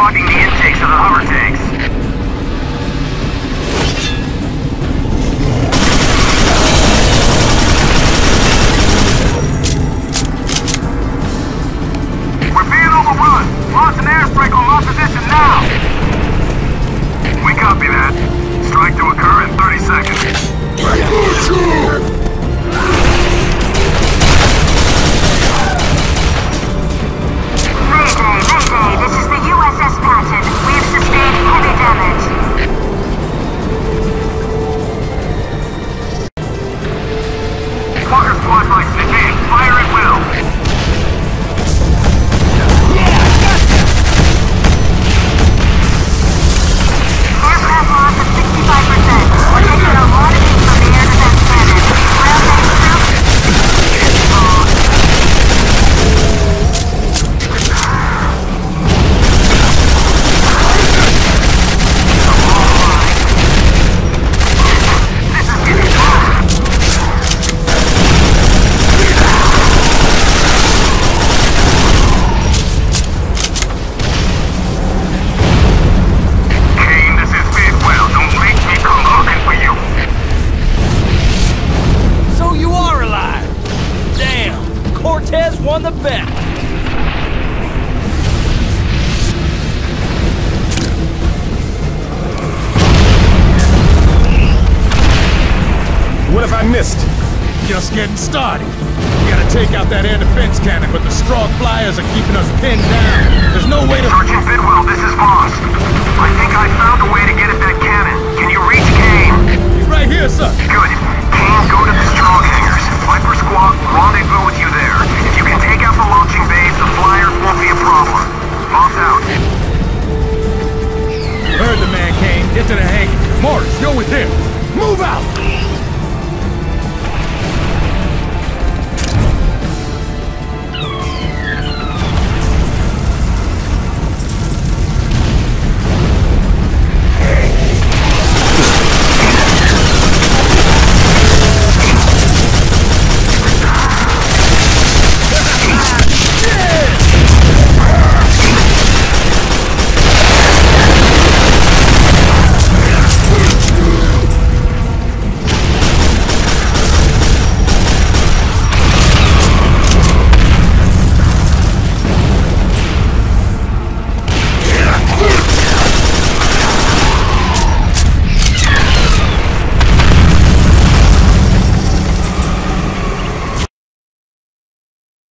clogging the intakes of the hover tanks. Water squad won the bet. What if I missed? Just getting started. We gotta take out that air defense cannon, but the Strogg flyers are keeping us pinned down. There's no way to... Sergeant Bidwell, this is Voss. I Morris, you're with him. Move out!